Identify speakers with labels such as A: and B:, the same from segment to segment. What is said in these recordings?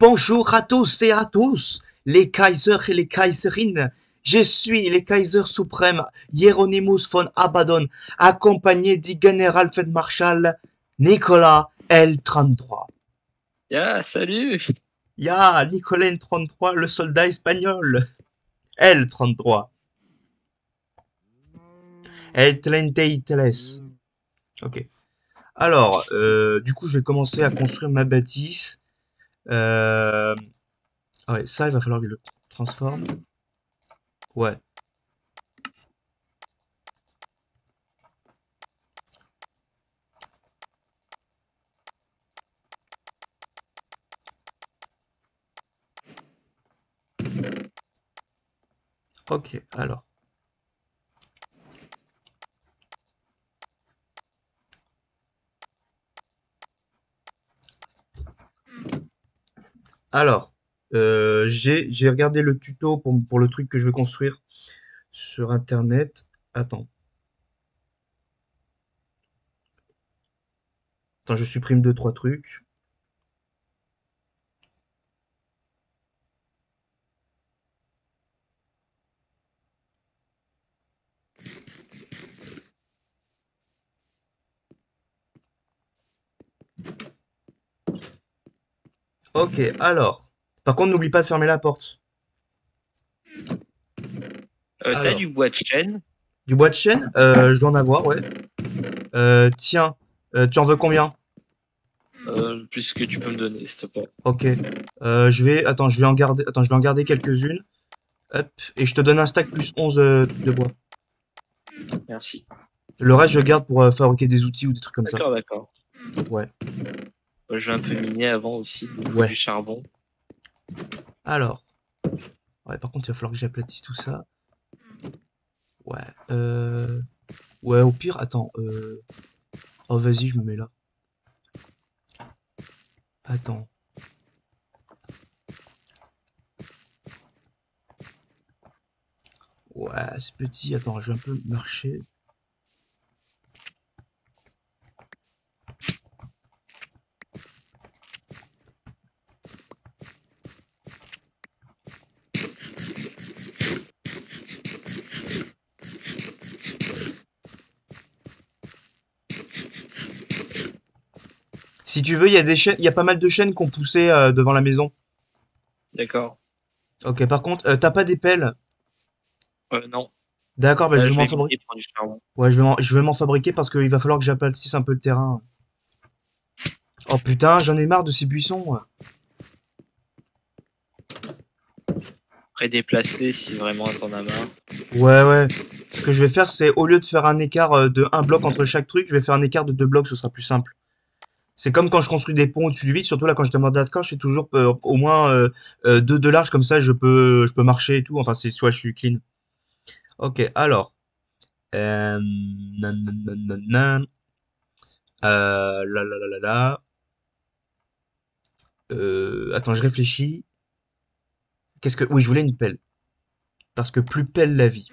A: Bonjour à tous et à tous, les Kaisers et les Kaiserines. Je suis le Kaiser suprême Hieronymus von Abaddon, accompagné du général Feldmarschall Nicolas L33.
B: Ya, salut
A: Ya, Nicolas L33, le soldat espagnol. L33. L33. Ok. Alors, euh, du coup, je vais commencer à construire ma bâtisse. Euh... ah ouais, ça, il va falloir que le transforme. Ouais. Ok, alors. Alors, euh, j'ai regardé le tuto pour, le truc que je veux construire sur internet. Attends. Attends, je supprime deux, trois trucs. Ok, alors. Par contre, n'oublie pas de fermer la porte.
B: Euh, T'as du bois de chêne
A: Du bois de chêne? Euh, Je dois en avoir, ouais. Euh, tiens, euh, tu en veux combien?
B: Euh, Puisque tu peux me donner, s'il te plaît.
A: Ok. Euh, je vais... Attends, je vais en garder... Attends, je vais en garder quelques-unes. Hop. Et je te donne un stack plus 11 euh, trucs de bois.
B: Merci.
A: Le reste, je garde pour fabriquer des outils ou des trucs comme ça.
B: D'accord, d'accord.
A: Ouais.
B: Euh, Je vais un peu miner avant aussi,
A: Ouais.
B: du charbon.
A: Alors. Ouais, par contre, il va falloir que j'aplatisse tout ça. Ouais. Euh... Ouais, au pire, attends. Euh... Oh, vas-y, je me mets là. Attends. Ouais, c'est petit. Attends, je vais un peu marcher. Si tu veux, il y a des chaînes, il y a pas mal de chaînes qu'on poussait euh, devant la maison.
B: D'accord.
A: Ok, par contre, euh, t'as pas des pelles?
B: Euh, non.
A: D'accord, bah,
B: Là,
A: je vais m'en fabriquer. Ouais, je vais m'en, fabriquer parce qu'il va falloir que j'aplatisse un peu le terrain. Oh putain, j'en ai marre de ces buissons.
B: Après déplacer si vraiment t'en as marre.
A: Ouais, ouais. Ce que je vais faire, c'est au lieu de faire un écart euh, de un bloc entre chaque truc, je vais faire un écart de deux blocs, ce sera plus simple. C'est comme quand je construis des ponts au-dessus du vide, surtout là quand je demande d'accord, je fais toujours euh, au moins euh, euh, deux de large, comme ça je peux, je peux marcher et tout. Enfin, c'est soit je suis clean. Ok, alors. Euh. Euh. Euh, attends, je réfléchis. Qu'est-ce que... Oui, je voulais une pelle. Parce que plus pelle la vie.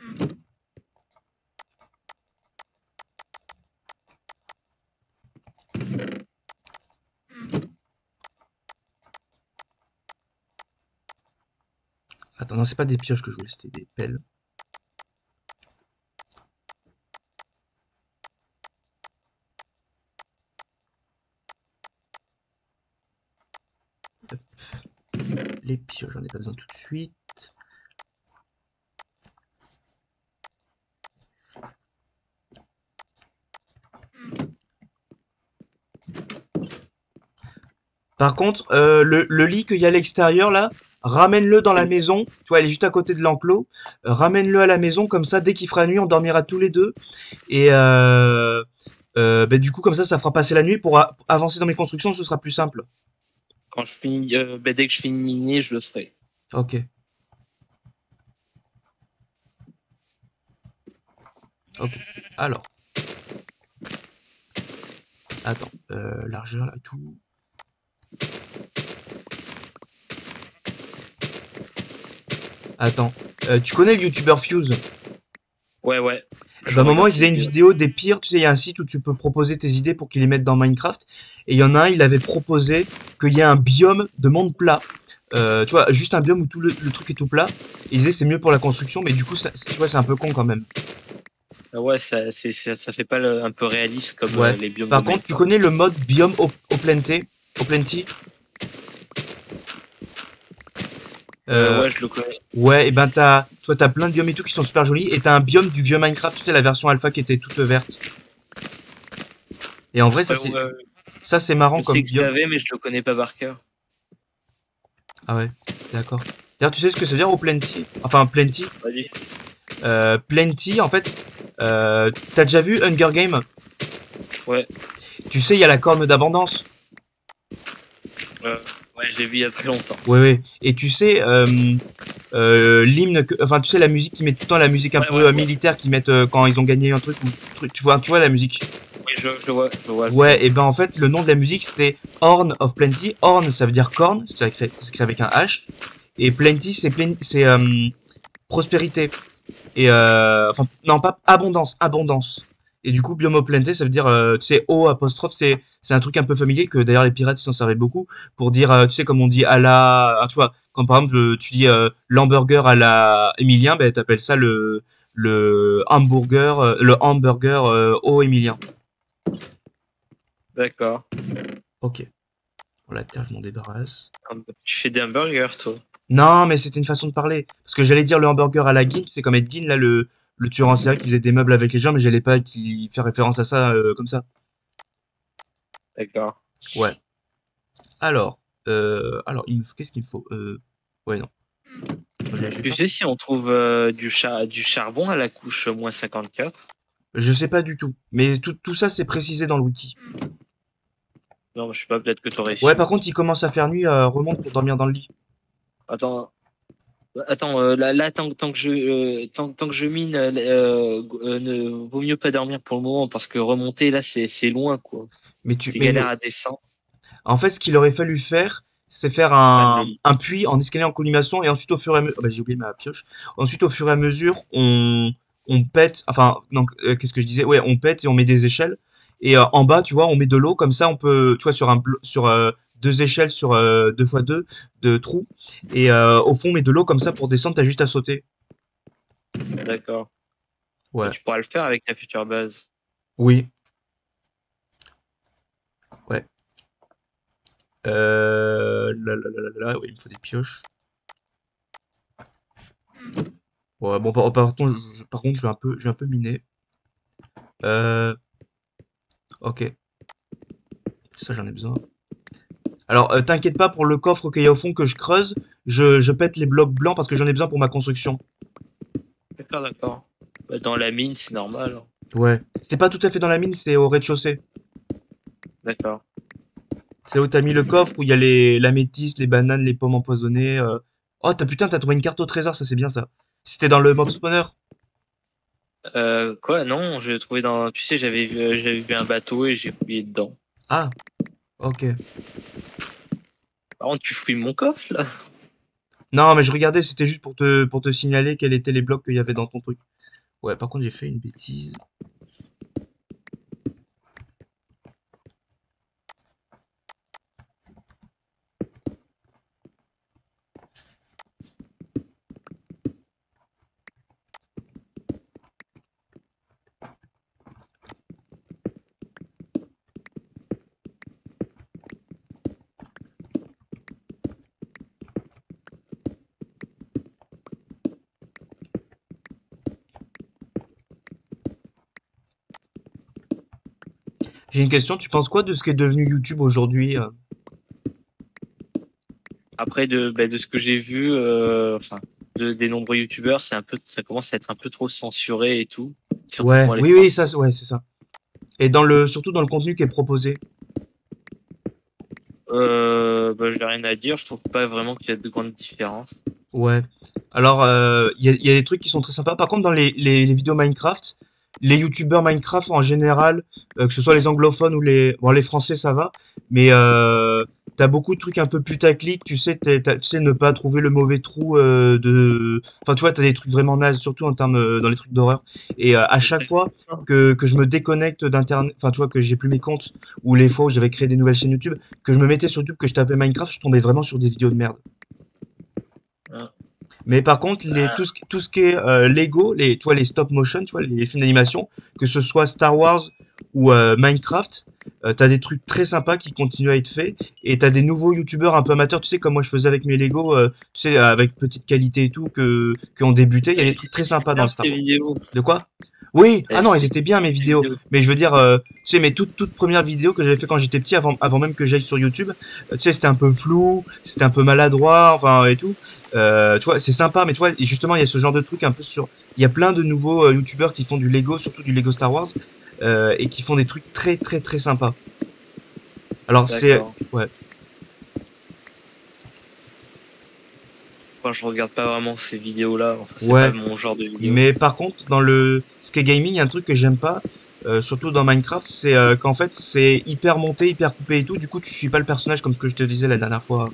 A: Attends, non, c'est pas des pioches que je voulais, c'était des pelles. Les pioches, j'en ai pas besoin tout de suite. Par contre, euh, le lit qu'il y a à l'extérieur là, ramène-le dans la maison. Tu vois, elle est juste à côté de l'enclos. Euh, ramène-le à la maison, comme ça, dès qu'il fera nuit, on dormira tous les deux. Et euh, euh, bah, du coup, comme ça, ça fera passer la nuit. Pour avancer dans mes constructions, ce sera plus simple.
B: Quand je finis, euh, bah, dès que je finis miner, je le ferai.
A: Ok. Ok. Alors. Attends. Euh, largeur là, tout. Attends. Euh, tu connais le youtubeur Fuse?
B: Ouais, ouais.
A: Bah, à un moment, il faisait une vidéo des pires. Tu sais, il y a un site où tu peux proposer tes idées pour qu'ils les mettent dans Minecraft. Et il y en a un, il avait proposé qu'il y ait un biome de monde plat. Euh, tu vois, juste un biome où tout le, le truc est tout plat. Et il disait c'est mieux pour la construction, mais du coup, ça- tu vois, c'est un peu con quand même.
B: Ah Ouais, ça, c'est, ça, ça fait pas le- un peu réaliste comme
A: Ouais.
B: euh, les biomes
A: Par
B: de
A: contre, tu
B: Minecraft.
A: connais le mode biome au, au plenty Au plenty
B: Euh, ouais, je le connais.
A: Ouais, et ben t'as, toi t'as plein de biomes et tout qui sont super jolis, et t'as un biome du vieux Minecraft, tu sais la version alpha qui était toute verte. Et en vrai, ça
B: Ouais,
A: c'est,
B: ouais,
A: ça c'est marrant
B: je
A: comme
B: sais que
A: biome.
B: mais je le connais pas par cœur.
A: Ah ouais, d'accord. D'ailleurs, tu sais ce que ça veut dire au plenty? Enfin, plenty?
B: Vas-y.
A: Euh, plenty, en fait, euh, t'as déjà vu Hunger Game
B: Ouais.
A: Tu sais, il y a la corne d'abondance.
B: Euh, ouais, je l'ai vu il y a très longtemps.
A: Ouais, ouais. Et tu sais, euh, euh, l'hymne, enfin, tu sais, la musique qui met tout le temps la musique un
B: Ouais,
A: peu
B: ouais,
A: euh,
B: ouais.
A: militaire qu'ils mettent euh, quand ils ont gagné un truc ou. Tu vois, tu vois la musique.
B: Oui, je, je vois, je vois.
A: Ouais, et ben en fait, le nom de la musique c'était Horn of Plenty. Horn, ça veut dire corne, c'est écrit, avec un H. Et Plenty, c'est c'est prospérité. Et enfin, non, pas abondance, abondance. Et du coup, Biomo Plenty, ça veut dire, euh, tu sais, O apostrophe, c'est c'est un truc un peu familier que d'ailleurs les pirates ils s'en servaient beaucoup pour dire, euh, tu sais, comme on dit à la, ah, tu vois, quand par exemple tu dis euh, l'hamburger à la Emilien, ben t'appelles ça le le hamburger, le hamburger au Emilien.
B: D'accord.
A: Ok. Bon, la terre, je m'en débarrasse.
B: Un- Tu fais des hamburgers, toi.
A: Non, mais c'était une façon de parler. Parce que j'allais dire le hamburger à la Guin, tu sais, comme Ed Gein, là, le, le tueur en série qui faisait des meubles avec les gens, mais j'allais pas qui faire référence à ça euh, comme ça.
B: D'accord.
A: Ouais. Alors, euh, alors, qu'est-ce qu'il me faut euh, Ouais, non.
B: Tu sais si on trouve euh, du, char du charbon à la couche moins 54
A: Je sais pas du tout. Mais tout, tout ça, c'est précisé dans le wiki.
B: Non, je sais pas, peut-être que t'aurais.
A: Ouais, par contre, il commence à faire nuit, euh, remonte pour dormir dans le lit.
B: Attends. Attends, euh, là, là tant, tant que je, euh, tant, tant que je mine, euh, euh, ne, vaut mieux pas dormir pour le moment parce que remonter là, c'est loin quoi.
A: Mais tu, mais
B: galère à descendre.
A: En fait, ce qu'il aurait fallu faire, c'est faire
B: Ah,
A: un, un puits en escalier en colimaçon et ensuite au fur et à mesure, bah, j'ai oublié ma pioche. Ensuite, au fur et à mesure, on, on pète, enfin, donc, qu'est-ce que je disais? Ouais, on pète et on met des échelles. Et en bas, tu vois, on met de l'eau, comme ça, on peut, tu vois, sur un, sur deux échelles, sur euh, deux fois deux de trous. Et euh, au fond, on met de l'eau comme ça pour descendre, t'as juste à sauter.
B: D'accord.
A: Ouais.
B: Tu pourras le faire avec ta future base.
A: Oui. Ouais. Euh... Là, là, là, là, là, oui, il me faut des pioches. Ouais, bon, par, par contre, je- par contre, je vais un peu, je vais un peu miner. Euh... Ok. Ça, j'en ai besoin. Alors, euh, t'inquiète pas pour le coffre qu'il y a au fond que je creuse. Je, je pète les blocs blancs parce que j'en ai besoin pour ma construction.
B: D'accord, d'accord. Bah, dans la mine, c'est normal. hein.
A: Ouais. C'est pas tout à fait dans la mine, c'est au rez-de-chaussée.
B: D'accord.
A: C'est là où t'as mis le coffre, où il y a les, la métisse, les bananes, les pommes empoisonnées. euh. Oh, t'as putain, t'as trouvé une carte au trésor, ça c'est bien ça. C'était dans le mob spawner.
B: Euh, quoi? Non, je l'ai trouvé dans. Tu sais, j'avais vu, euh, j'avais vu un bateau et j'ai fouillé dedans.
A: Ah, ok.
B: Par contre, tu fouilles mon coffre là
A: Non, mais je regardais, c'était juste pour te, pour te signaler quels étaient les blocs qu'il y avait dans ton truc. Ouais, par contre, j'ai fait une bêtise. J'ai une question, tu penses quoi de ce qui est devenu YouTube aujourd'hui euh
B: Après, de, bah, de ce que j'ai vu, euh, enfin, de, des nombreux youtubeurs, c'est un peu, ça commence à être un peu trop censuré et tout.
A: Ouais, oui, oui, ça, c'est- ouais, c'est ça. Et dans le, surtout dans le contenu qui est proposé.
B: Euh, bah, j'ai rien à dire. Je trouve pas vraiment qu'il y a de grandes différences.
A: Ouais. Alors, euh, il y a, il y a des trucs qui sont très sympas. Par contre, dans les, les, les vidéos Minecraft, les youtubeurs Minecraft en général, euh, que ce soit les anglophones ou les... Bon, les français, ça va. Mais euh, t'as beaucoup de trucs un peu putaclic, tu sais, tu sais ne pas trouver le mauvais trou euh, de... Enfin, tu vois, t'as des trucs vraiment nazes, surtout en termes dans les trucs d'horreur. Et à chaque fois que, que je me déconnecte d'internet, enfin, tu vois, que j'ai plus mes comptes, ou les fois où j'avais créé des nouvelles chaînes YouTube, que je me mettais sur YouTube, que je tapais Minecraft, je tombais vraiment sur des vidéos de merde.
B: Ah.
A: Mais par contre, les, tout, ce, qui- tout ce qui est euh, Lego, les, tu vois, les stop motion, tu vois, les, les films d'animation, que ce soit Star Wars ou euh, Minecraft, euh, t'as des trucs très sympas qui continuent à être faits et t'as des nouveaux youtubeurs un peu amateurs, tu sais, comme moi je faisais avec mes Lego, euh, tu sais, avec petite qualité et tout, que, qui ont débuté. Il y a des trucs très sympas dans le Star Wars. De quoi? Oui, ah non, ils étaient bien mes vidéos. Mais je veux dire, euh, tu sais, mes toutes, toutes premières vidéos que j'avais fait quand j'étais petit, avant, avant même que j'aille sur YouTube, tu sais, c'était un peu flou, c'était un peu maladroit, enfin, et tout. Euh, tu vois, c'est sympa, mais tu vois, et justement, il y a ce genre de truc un peu sur. Il y a plein de nouveaux euh, youtubeurs qui font du Lego, surtout du Lego Star Wars, euh, et qui font des trucs très, très, très sympas. Alors, c'est. Ouais.
B: Enfin, je regarde pas vraiment ces vidéos-là. Enfin, c'est
A: Ouais.
B: pas mon genre de vidéo.
A: Mais par contre, dans le skate gaming, il y a un truc que j'aime pas, euh, surtout dans Minecraft, c'est qu'en fait, c'est hyper monté, hyper coupé et tout. Du coup, tu suis pas le personnage comme ce que je te disais la dernière fois.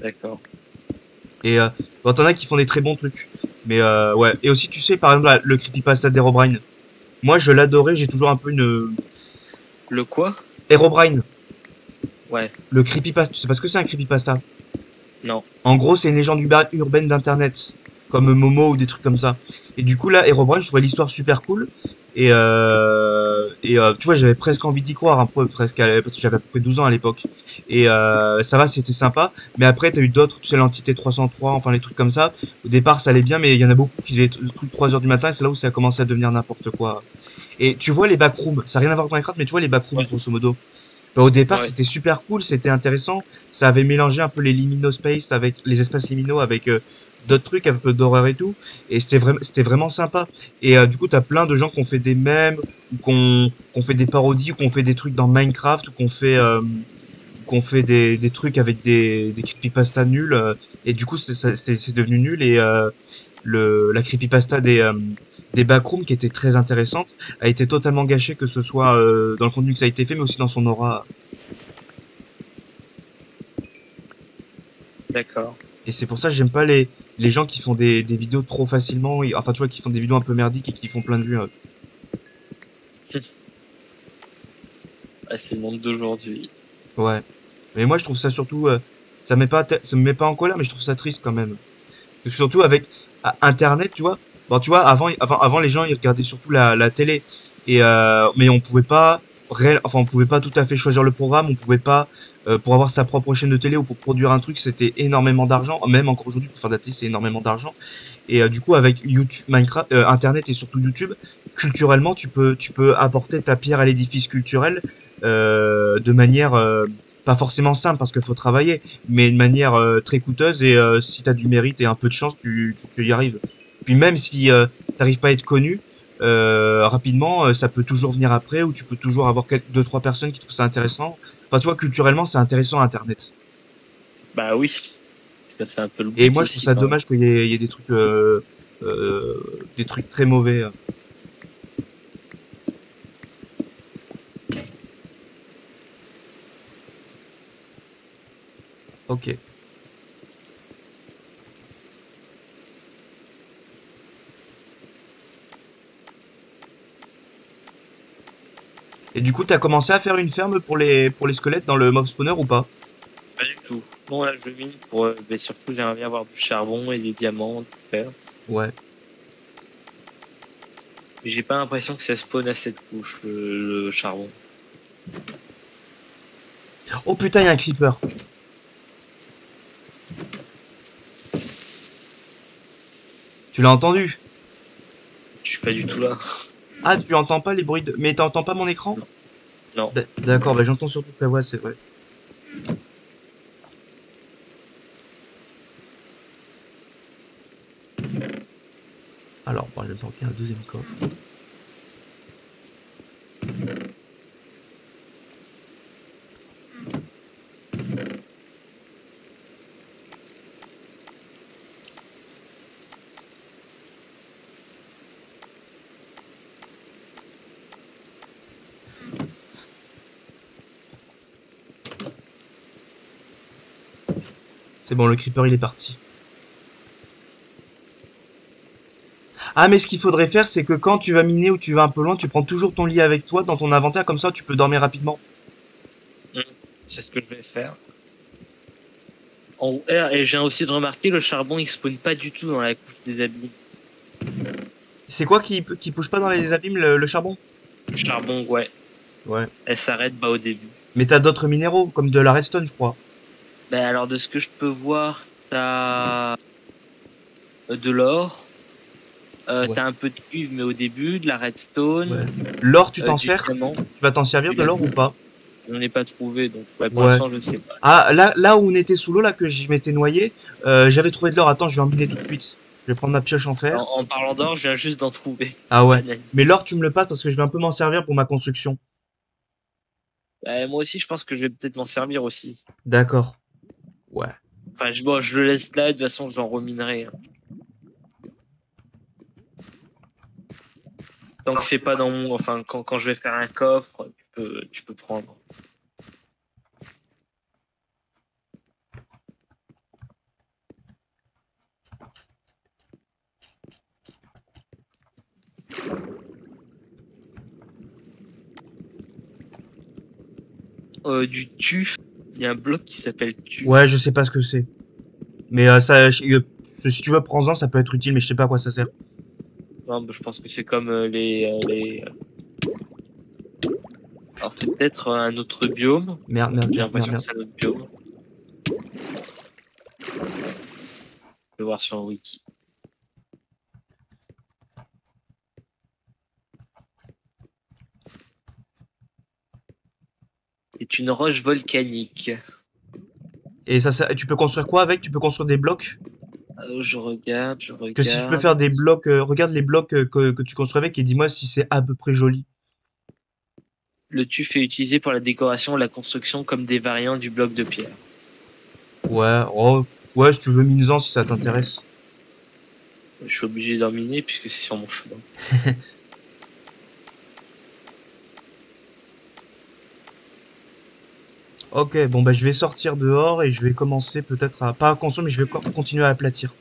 B: D'accord.
A: Et euh, bon, t'en as qui font des très bons trucs. Mais euh, ouais. Et aussi, tu sais, par exemple, la- le creepypasta d'Herobrine. Moi, je l'adorais, j'ai toujours un peu une.
B: Le quoi?
A: Herobrine,
B: Ouais.
A: le creepypasta. Tu sais pas ce que c'est un creepypasta?
B: Non.
A: En gros, c'est une légende urba- urbaine d'internet, comme Momo ou des trucs comme ça. Et du coup, là, Herobrine, je trouvais l'histoire super cool. Et, euh, et euh, tu vois, j'avais presque envie d'y croire, un peu, presque, à- parce que j'avais à peu près 12 ans à l'époque. Et euh, ça va, c'était sympa. Mais après, t'as eu d'autres, tu sais, l'entité 303, enfin, les trucs comme ça. Au départ, ça allait bien, mais il y en a beaucoup qui faisaient truc 3 heures du matin, et c'est là où ça a commencé à devenir n'importe quoi. Et tu vois les backrooms, ça n'a rien à voir avec Minecraft, mais tu vois les backrooms,
B: Ouais.
A: grosso modo. Bah, au départ,
B: Ouais.
A: c'était super cool, c'était intéressant. Ça avait mélangé un peu les liminal space avec les espaces liminaux avec euh, d'autres trucs, un peu d'horreur et tout. Et c'était vraiment, c'était vraiment sympa. Et euh, du coup, t'as plein de gens qui ont fait des mèmes, ou qu'on qu'on fait des parodies, ou qu'on fait des trucs dans Minecraft, ou qu'on fait, euh, qu'on fait des, des trucs avec des, des creepypasta nuls. euh, et du coup, c'est c'est c'est devenu nul. Et euh, le, la creepypasta des, des backrooms, qui était très intéressante, a été totalement gâchée, que ce soit dans le contenu que ça a été fait, mais aussi dans son aura.
B: D'accord.
A: Et c'est pour ça que j'aime pas les, les gens qui font des, des vidéos trop facilement, et- enfin tu vois, qui font des vidéos un peu merdiques et qui font plein de vues. euh.
B: Ah, c'est le monde d'aujourd'hui.
A: Ouais. Mais moi je trouve ça surtout, euh, ça me met pas, ça me met pas en colère, mais je trouve ça triste quand même. Parce que surtout avec à- Internet, tu vois. Bon, tu vois, avant, avant, avant les gens ils regardaient surtout la, la télé, et euh, mais on pouvait pas, réel, enfin on pouvait pas tout à fait choisir le programme, on pouvait pas euh, pour avoir sa propre chaîne de télé ou pour produire un truc, c'était énormément d'argent. Même encore aujourd'hui pour faire de la télé, c'est énormément d'argent. Et euh, du coup, avec YouTube, Minecraft, euh, Internet et surtout YouTube, culturellement, tu peux, tu peux apporter ta pierre à l'édifice culturel de manière pas forcément simple parce qu'il faut travailler, mais de manière très coûteuse. Et si tu as du mérite et un peu de chance, tu, tu, y arrives. Puis même si t'arrives pas à être connu, rapidement, euh, ça peut toujours venir après, ou tu peux toujours avoir quelques, deux trois personnes qui trouvent ça intéressant. Enfin, tu vois, culturellement, c'est intéressant Internet.
B: Bah oui. C'est un peu le
A: Et moi, je trouve ça dommage qu'il y, y ait des trucs, euh, euh, des trucs très mauvais. euh. Ok. Et du coup, t'as commencé à faire une ferme pour les pour les squelettes dans le mob spawner ou pas?
B: Pas du tout. Bon, là, je mine pour. euh, mais surtout, j'aimerais bien avoir du charbon et des diamants, du fer.
A: Ouais.
B: Mais j'ai pas l'impression que ça spawn à cette couche, le, le charbon.
A: Oh putain, il y a un creeper. Tu l'as entendu?
B: Je suis pas du tout là.
A: Ah, tu entends pas les bruits de... Mais t'entends pas mon écran?
B: Non.
A: D'accord, bah j'entends surtout ta voix, c'est vrai. Alors, bon, y a un deuxième coffre. C'est bon, le creeper il est parti. Ah, mais ce qu'il faudrait faire, c'est que quand tu vas miner ou tu vas un peu loin, tu prends toujours ton lit avec toi dans ton inventaire, comme ça tu peux dormir rapidement.
B: C'est ce que je vais faire. En R, et j'ai aussi de remarquer, le charbon il spawn pas du tout dans la couche des abîmes.
A: C'est quoi qui, qui pousse pas dans les abîmes, le, le charbon?
B: Le charbon, ouais.
A: Ouais.
B: Elle s'arrête bah, au début.
A: Mais t'as d'autres minéraux, comme de la redstone, je crois.
B: Ben alors de ce que je peux voir, t'as euh, de l'or, euh,
A: Ouais.
B: t'as un peu de cuivre mais au début, de la redstone.
A: Ouais. L'or, tu
B: euh,
A: t'en sers
B: diamant.
A: Tu vas t'en servir de l'or ou pas
B: On n'est pas trouvé donc ouais, pour l'instant je sais pas.
A: Ah, là, là où on était sous l'eau, là, que je m'étais noyé, euh, j'avais trouvé de l'or. Attends, je vais en miner tout de suite. Je vais prendre ma pioche en fer.
B: En, en parlant d'or, je viens juste d'en trouver.
A: Ah ouais. Mais l'or, tu me le passes parce que je vais un peu m'en servir pour ma construction.
B: Ouais, moi aussi je pense que je vais peut-être m'en servir aussi.
A: D'accord. Ouais.
B: Enfin je, bon, je le laisse là, de toute façon j'en reminerai. hein. Donc c'est pas dans mon. Enfin quand, quand je vais faire un coffre, tu peux, tu peux prendre. Euh, du tuf, il y a un bloc qui s'appelle tuf.
A: Ouais, je sais pas ce que c'est. Mais euh, ça, je- si tu veux, prends-en, ça peut être utile, mais je sais pas à quoi ça sert.
B: Non, bah, je pense que c'est comme euh, les, euh, les. Alors c'est peut-être un autre biome.
A: Merde, merde, merde, merde, merde.
B: c'est un autre biome. Je vais voir sur le wiki. C'est une roche volcanique.
A: Et ça, ça, tu peux construire quoi avec? Tu peux construire des blocs?
B: Euh, je regarde, je regarde.
A: Que si tu peux faire des blocs, euh, regarde les blocs euh, que, que tu construis avec et dis-moi si c'est à peu près joli.
B: Le tuf est utilisé pour la décoration et la construction comme des variantes du bloc de pierre.
A: Ouais, oh, ouais, si tu veux, mine-en si ça t'intéresse.
B: Je suis obligé d'en miner puisque c'est sur mon chemin.
A: Ok, bon bah je vais sortir dehors et je vais commencer peut-être à pas à construire, mais je vais co- continuer à aplatir.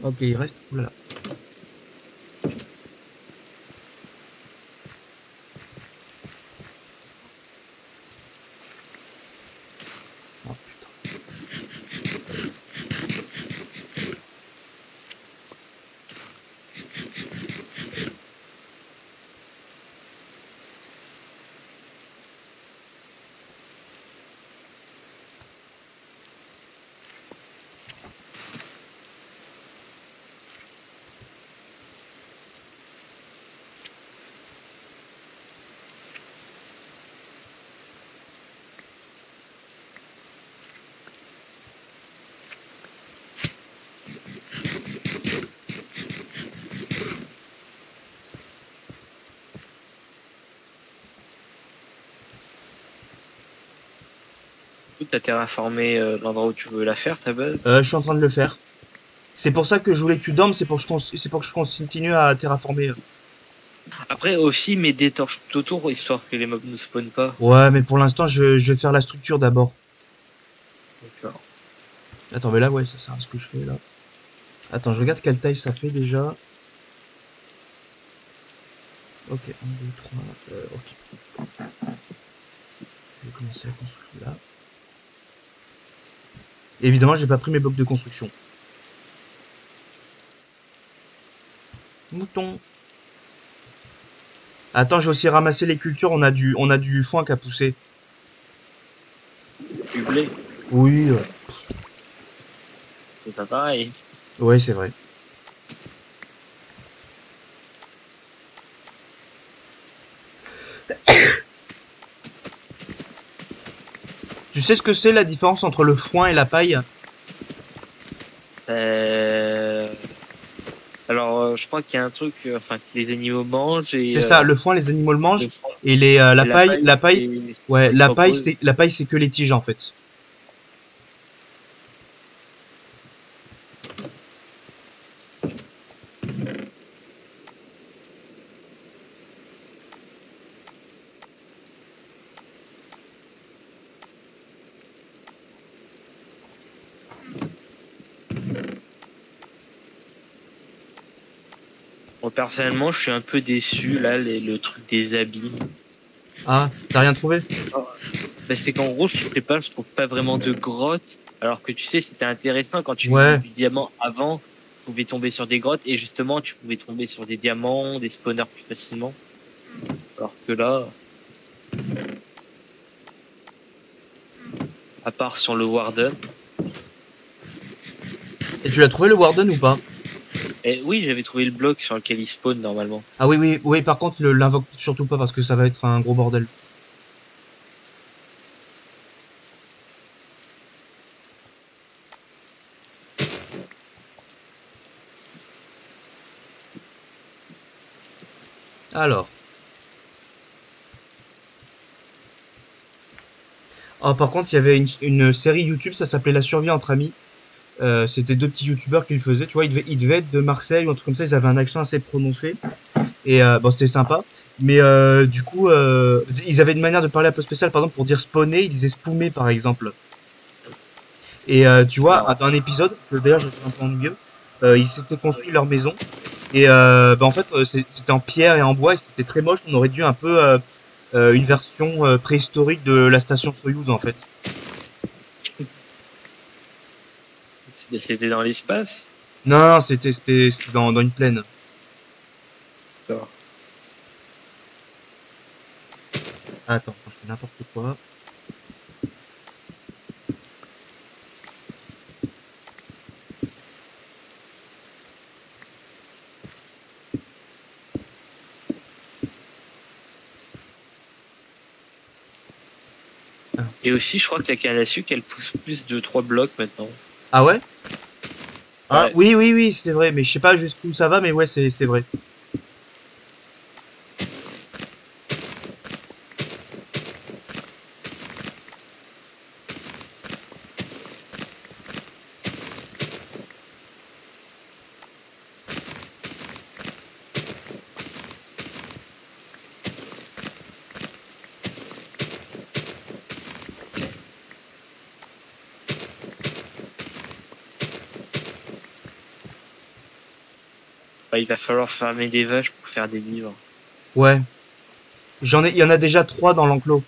A: Ok, il reste. Oulala.
B: Tu as terraformé euh, l'endroit où tu veux la faire, ta base
A: Euh, je suis en train de le faire. C'est pour ça que je voulais que tu dormes, c'est pour que je, cons- c'est pour que je continue à terraformer.
B: Après aussi, mets des torches tout autour histoire que les mobs ne spawnent pas.
A: Ouais, mais pour l'instant, je, je vais faire la structure d'abord.
B: D'accord.
A: Attends, mais là, ouais, ça sert à ce que je fais là. Attends, je regarde quelle taille ça fait déjà. Ok, 1, 2, 3, euh, ok. Je vais commencer à construire là. Évidemment, j'ai pas pris mes blocs de construction. Mouton. Attends, j'ai aussi ramassé les cultures, on a du, on a du foin qui a poussé.
B: Du blé,
A: Oui, euh,
B: c'est pas pareil.
A: ouais, c'est vrai. Sais ce que c'est la différence entre le foin et la paille
B: Euh... Alors, euh, je crois qu'il y a un truc, euh, enfin, que les animaux mangent et.
A: C'est
B: euh,
A: ça, le foin les animaux le mangent
B: le
A: et les euh, la,
B: et
A: paille, la paille,
B: c'est-
A: ouais,
B: il
A: la paille c'est la paille c'est que les tiges en fait.
B: Moi, personnellement, je suis un peu déçu, là, les- le truc des habits.
A: Ah, t'as rien trouvé
B: Bah, c'est qu'en gros, je pas, je trouve pas vraiment de grottes. Alors que tu sais, c'était intéressant quand tu
A: Ouais.
B: du diamant avant, tu pouvais tomber sur des grottes et justement, tu pouvais tomber sur des diamants, des spawners plus facilement. Alors que là, à part sur le Warden,
A: Et tu l'as trouvé le Warden ou pas?
B: Et oui, j'avais trouvé le bloc sur lequel il spawn normalement.
A: Ah oui, oui, oui, par contre, l'invoque surtout pas parce que ça va être un gros bordel. Alors. Ah, par contre, il y avait une série YouTube, ça s'appelait La survie entre amis. Euh, C'était deux petits youtubeurs qui le faisaient. Tu vois, ils devaient, ils devaient être de Marseille ou un truc comme ça. Ils avaient un accent assez prononcé. Et euh, bon, c'était sympa. Mais euh, du coup, ils avaient une manière de parler un peu spéciale. Par exemple, pour dire spawner, ils disaient spoomer, par exemple. Et tu vois, dans un épisode, que d'ailleurs j'ai un peu ennuyeux, ils s'étaient construit leur maison. Et bah, en fait, c'était en pierre et en bois et c'était très moche. On aurait dû un peu une version préhistorique de la station Soyuz, en fait.
B: C'était- C'était dans l'espace?
A: Non, non, c'était dans, dans une plaine.
B: D'accord.
A: Attends, je fais n'importe quoi.
B: Et aussi, je crois que la canne à sucre, elle pousse plus de 3 blocs maintenant.
A: Ah ouais? Ah
B: Ouais.
A: oui, oui, oui, c'est vrai. Mais je sais pas jusqu'où ça va, mais ouais, c'est c'est vrai.
B: Falloir farmer des vaches pour faire des livres.
A: Ouais. J'en ai, il y en a déjà trois dans l'enclos.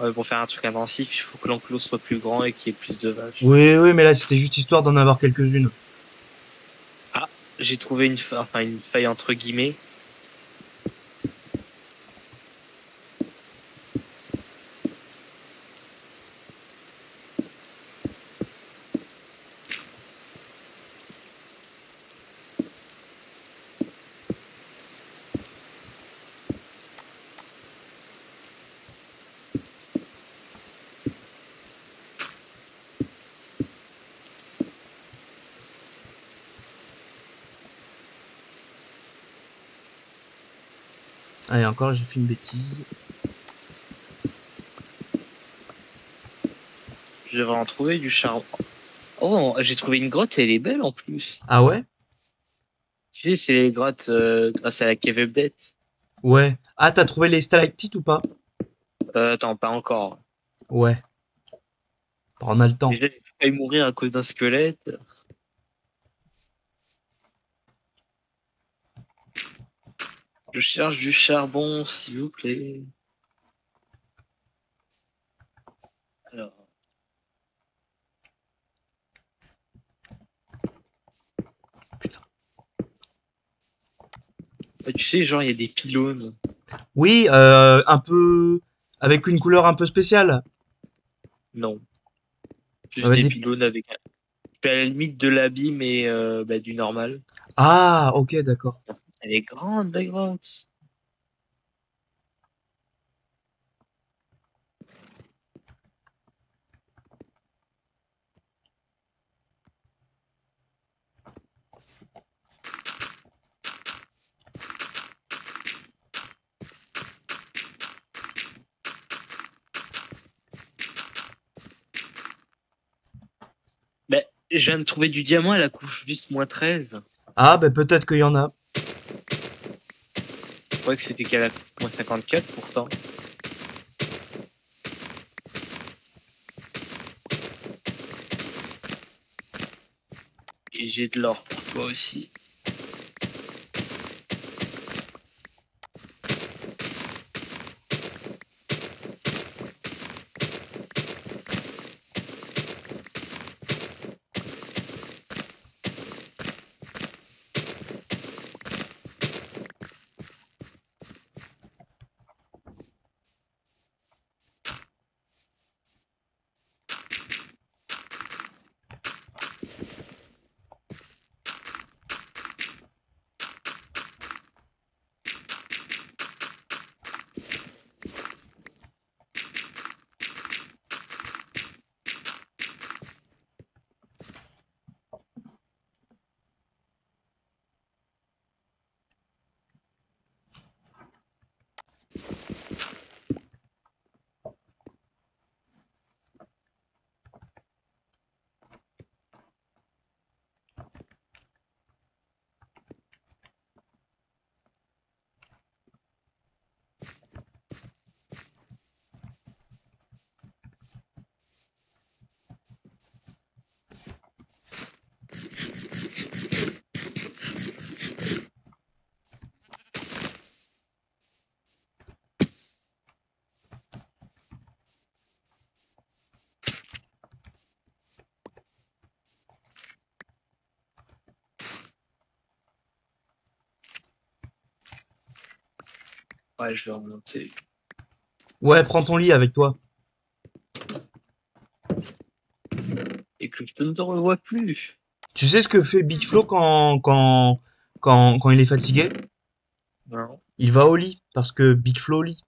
B: Ouais, pour faire un truc intensif, il faut que l'enclos soit plus grand et qu'il y ait plus de vaches.
A: Oui, oui, mais là, c'était juste histoire d'en avoir quelques-unes.
B: J'ai trouvé une, fa- enfin, une faille entre guillemets.
A: Allez, encore, j'ai fait une bêtise.
B: Je devrais en trouver du charbon. Oh, j'ai trouvé une grotte et elle est belle en plus.
A: Ah ouais?
B: Tu sais, c'est les grottes euh, grâce à la cave update.
A: Ouais. Ah, t'as trouvé les stalactites ou pas?
B: Euh, attends, pas encore.
A: Ouais. Bon, on a le temps.
B: Déjà, j'ai failli mourir à cause d'un squelette. Je cherche du charbon, s'il vous plaît. Alors.
A: Putain.
B: Ouais, tu sais, genre, il y a des pylônes.
A: Oui, euh, un peu... Avec une couleur un peu spéciale.
B: Non. Juste
A: Ah bah,
B: des pylônes avec un. À la limite de l'habit, mais euh, bah, du normal.
A: Ah, ok, d'accord.
B: Elle est grande, grotte. Bah, je viens de trouver du diamant à la couche juste moins 13.
A: Ah, ben peut-être qu'il y en a.
B: Je croyais que c'était qu'à la moins 54 pourtant. Et j'ai de l'or pour toi aussi. Ouais, je vais remonter.
A: Ouais, prends ton lit avec toi.
B: Et que je ne te revois plus.
A: Tu sais ce que fait Big Flo quand, quand, quand, quand il est fatigué?
B: Non.
A: Il va au lit, parce que Big Flo lit.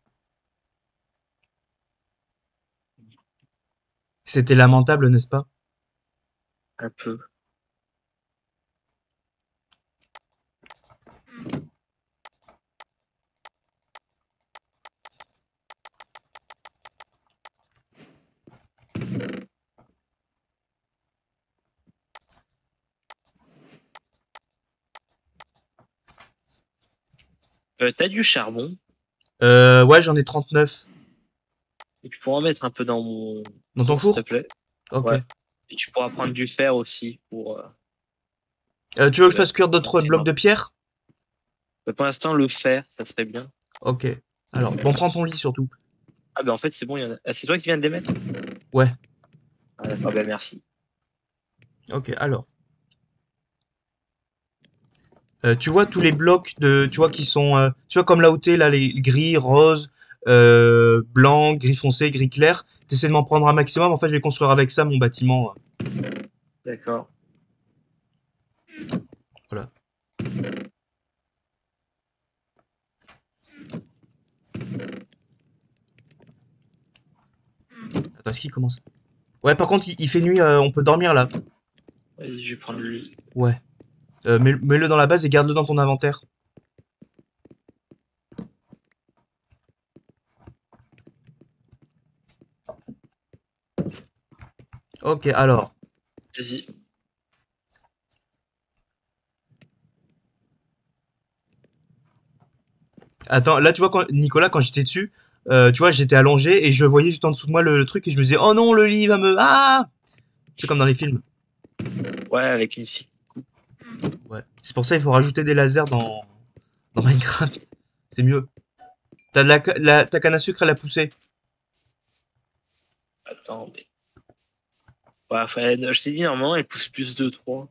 A: C'était lamentable, n'est-ce pas?
B: Un peu. Euh, T'as du charbon
A: Euh, ouais, j'en ai 39.
B: et tu pourras en mettre un peu dans mon
A: Dans ton
B: s'il
A: four?
B: te plaît.
A: Ok.
B: Ouais. Et tu pourras prendre du fer aussi pour. euh,
A: Euh, tu veux que je fasse cuire d'autres blocs de pierre?
B: mais pour l'instant, le fer, ça serait bien.
A: Ok. Alors, bon, prends ton lit surtout.
B: Ah, ben en fait, c'est bon, il y en a. Ah, c'est toi qui viens de les mettre?
A: Ouais.
B: Ah, d'accord, ben merci.
A: Ok, alors. Euh, tu vois tous les blocs de, tu vois qui sont, euh, tu vois comme là où t'es là, les gris, rose, euh, blanc, gris foncé, gris clair. T'essaies de m'en prendre un maximum. En fait, je vais construire avec ça mon bâtiment.
B: D'accord.
A: Voilà. Attends, est-ce qu'il commence? Ouais, par contre, il, il fait nuit. on peut dormir là.
B: Vas-y, je vais prendre le lit.
A: Ouais. Euh, mets- mets-le dans la base et garde-le dans ton inventaire. Ok, alors.
B: Vas-y.
A: Attends, là, tu vois, quand, Nicolas, quand j'étais dessus, euh, tu vois, j'étais allongé et je voyais juste en dessous de moi le, le truc et je me disais, oh non, le lit va me. Ah! C'est comme dans les films.
B: Ouais, avec une scie.
A: Ouais. C'est pour ça qu'il faut rajouter des lasers dans, dans Minecraft. C'est mieux. T'as de la, la- ta canne à sucre, elle a poussé.
B: Attends, mais. Ouais, je t'ai dit, normalement, elle pousse plus de 3.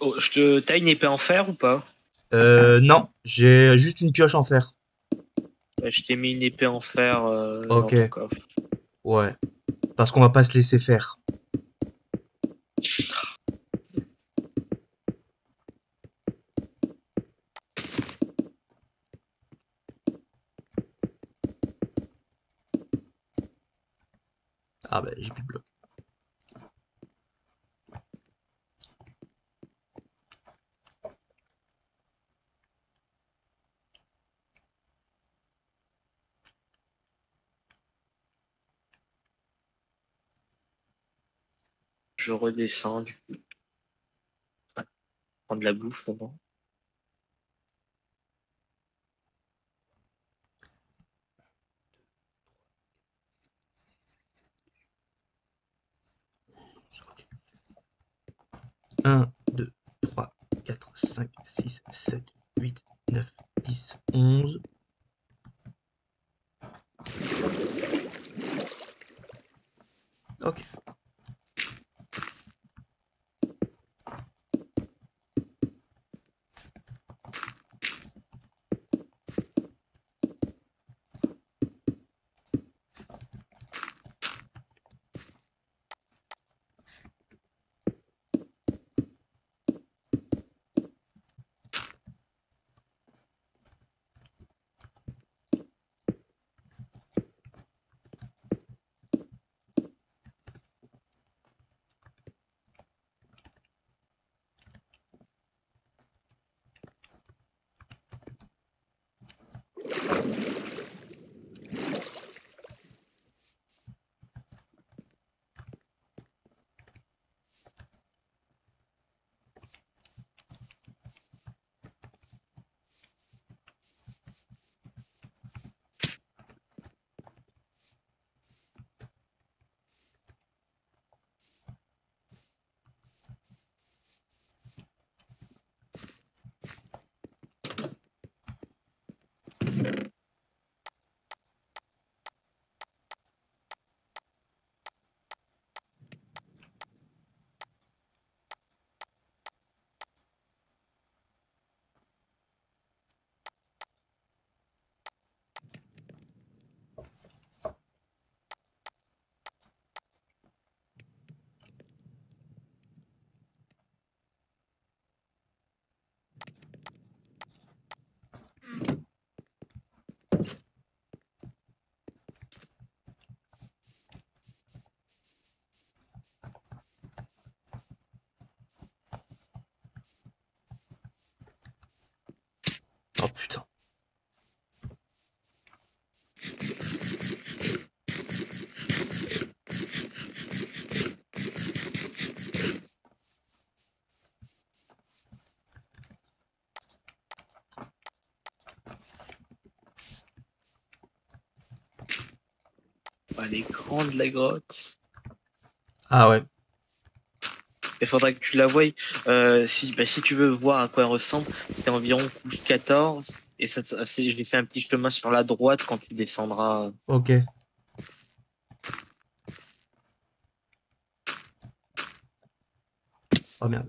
B: Oh, je te. T'as une épée en fer ou pas?
A: Euh, non, j'ai juste une pioche en fer.
B: Ouais, Je t'ai mis une épée en fer. euh,
A: Ok.
B: Dans ton coffre.
A: Ouais. Parce qu'on va pas se laisser faire. Ah bah j'ai plus de
B: Je redescends du coup. Ouais. Prendre de la bouffe d'abord.
A: Ok. 1, 2, 3, 4, 5, 6, 7, 8, 9, 10, 11.
B: Elle est grande la grotte.
A: Ah ouais.
B: Il faudrait que tu la voies. Euh, si, bah, si tu veux voir à quoi elle ressemble, c'est environ couche 14. Et ça, c'est- j'ai fait un petit chemin sur la droite quand tu descendras.
A: Ok. Oh merde.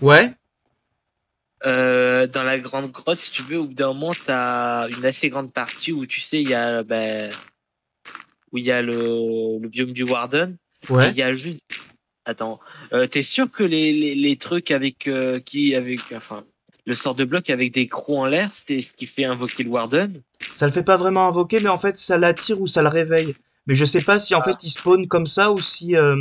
A: Ouais.
B: Euh, dans la grande grotte, si tu veux, au bout d'un moment, tu as une assez grande partie où tu sais, il y a, ben, où il y a le, le biome du Warden.
A: Ouais.
B: Il y a juste. Attends, euh, t'es sûr que les, les, les trucs avec euh, qui avec enfin le sort de bloc avec des crocs en l'air, c'est ce qui fait invoquer le Warden?
A: Ça le fait pas vraiment invoquer, mais en fait, ça l'attire ou ça le réveille. Mais je sais pas si en fait il spawn comme ça ou si. Euh...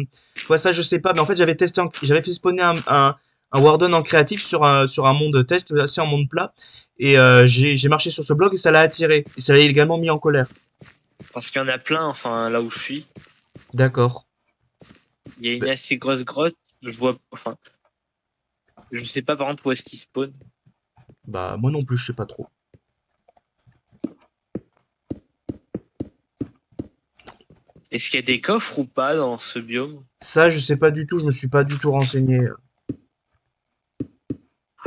A: Ouais, ça je sais pas. Mais en fait, j'avais testé, en- j'avais fait spawner un, un, un Warden en créatif sur un, sur un monde test, assez en monde plat. Et euh, j'ai marché sur ce bloc et ça l'a attiré. Et ça l'a également mis en colère.
B: Parce qu'il y en a plein, enfin là où je suis,
A: D'accord.
B: il y a une assez grosse grotte. Je vois, enfin, je sais pas par exemple où est-ce qu'il spawn.
A: Bah, moi non plus, je sais pas trop.
B: Est-ce qu'il y a des coffres ou pas dans ce biome?
A: Ça, je sais pas du tout, je me suis pas du tout renseigné.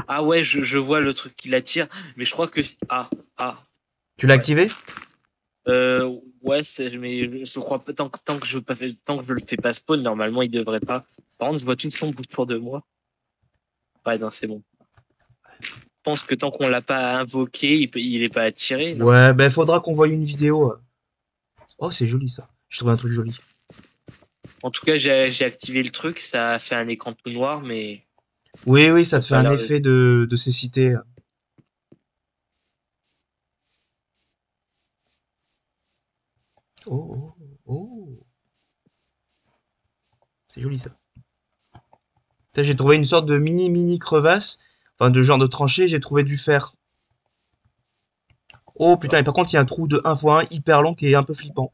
B: Ah ouais, je, je vois le truc qui l'attire, mais je crois que ah ah
A: Tu l'as
B: Ouais.
A: activé?
B: Euh, ouais, mais je, crois pas tant que tant que je pas tant que je le fais pas spawn, normalement il devrait pas. Par contre, je vois tout son bout autour de moi. Ouais, non, c'est bon. Je pense que tant qu'on l'a pas invoqué, il, peut, il est pas attiré. non?
A: Ouais, ben faudra qu'on voie une vidéo. Oh, c'est joli ça. Je trouve un truc joli.
B: En tout cas, j'ai j'ai activé le truc, ça a fait un écran tout noir, mais
A: Oui, oui, ça te fait un effet de, de cécité. Oh, oh, oh. C'est joli ça. J'ai trouvé une sorte de mini mini crevasse, enfin de genre de tranchée, j'ai trouvé du fer. Oh putain, et par contre il y a un trou de 1 x 1 hyper long qui est un peu flippant.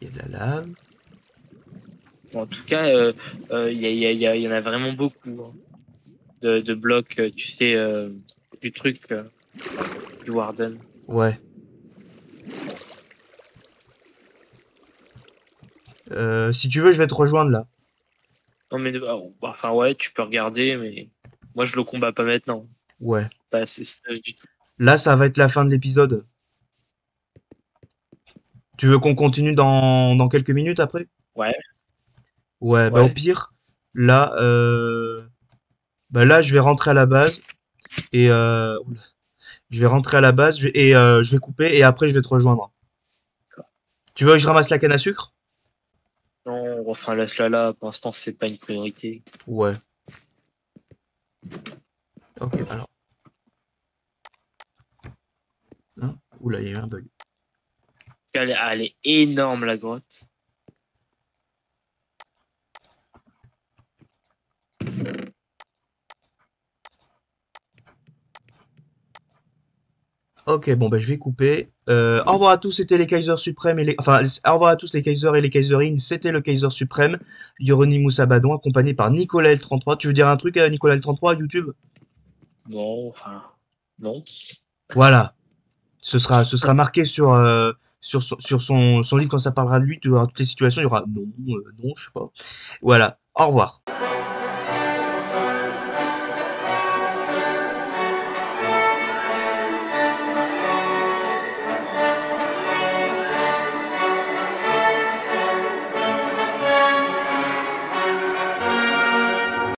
A: Il y a de la lave.
B: en tout cas, euh, euh, il y, il il il en a vraiment beaucoup hein, de, de blocs, euh, tu sais, euh, du truc euh, du Warden.
A: Ouais. Euh, si tu veux, je vais te rejoindre là.
B: Non mais ah, enfin ouais, tu peux regarder, mais moi je le combats pas maintenant.
A: Ouais.
B: Pas assez stage du tout.
A: Là, ça va être la fin de l'épisode. Tu veux qu'on continue dans, dans quelques minutes après?
B: Ouais.
A: Ouais, bah
B: Ouais.
A: au pire, là, euh, bah là, je vais rentrer à la base et euh, je vais rentrer à la base je et euh, je vais couper et après je vais te rejoindre. Tu veux que je ramasse la canne à sucre?
B: Non, enfin laisse-la là, pour l'instant c'est pas une priorité.
A: Ouais. Ok, alors. Hein? Oula, il y a eu un bug.
B: Elle, est énorme, la grotte.
A: Ok, bon, bah, je vais couper. Euh, au revoir à tous, c'était les Kaiser Suprêmes et les... Enfin, au revoir à tous les Kaiser et les Kaiserines, c'était le Kaiser Suprême, Yoroni Moussabadon, accompagné par Nicolas L33. Tu veux dire un truc à Nicolas L33 à YouTube?
B: Non, enfin... Non.
A: Voilà. Ce sera, ce sera marqué sur, euh, sur, son, sur son, son livre quand ça parlera de lui, tu auras toutes les situations, il y aura non, euh, non, je sais pas. Voilà. Au revoir.